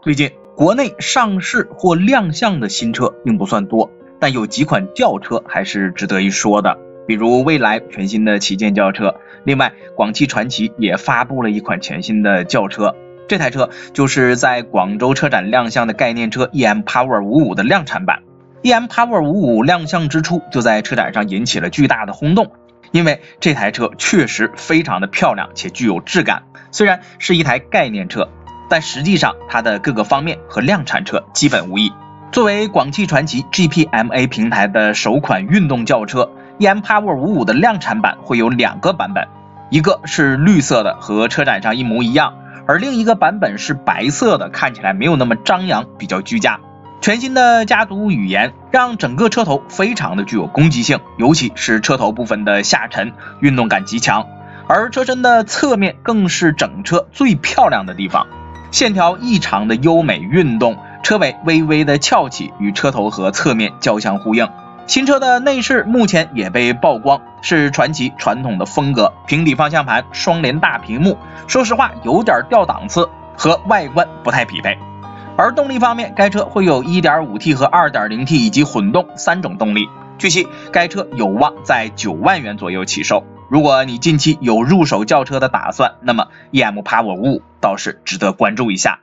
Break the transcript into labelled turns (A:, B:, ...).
A: 最近国内上市或亮相的新车并不算多，但有几款轿车还是值得一说的，比如蔚来全新的旗舰轿车。另外，广汽传祺也发布了一款全新的轿车，这台车就是在广州车展亮相的概念车 EM Power 五五的量产版。EM Power 五五亮相之初就在车展上引起了巨大的轰动，因为这台车确实非常的漂亮且具有质感，虽然是一台概念车。但实际上，它的各个方面和量产车基本无异。作为广汽传祺 GPMA 平台的首款运动轿车，EM Power 五五的量产版会有两个版本，一个是绿色的，和车展上一模一样，而另一个版本是白色的，看起来没有那么张扬，比较居家。全新的家族语言让整个车头非常的具有攻击性，尤其是车头部分的下沉，运动感极强，而车身的侧面更是整车最漂亮的地方。线条异常的优美运动，车尾微微的翘起，与车头和侧面交相呼应。新车的内饰目前也被曝光，是传祺传统的风格，平底方向盘，双联大屏幕。说实话，有点掉档次，和外观不太匹配。而动力方面，该车会有 1.5T 和 2.0T 以及混动三种动力。据悉，该车有望在九万元左右起售。如果你近期有入手轿车的打算，那么 EM Power 五五倒是值得关注一下。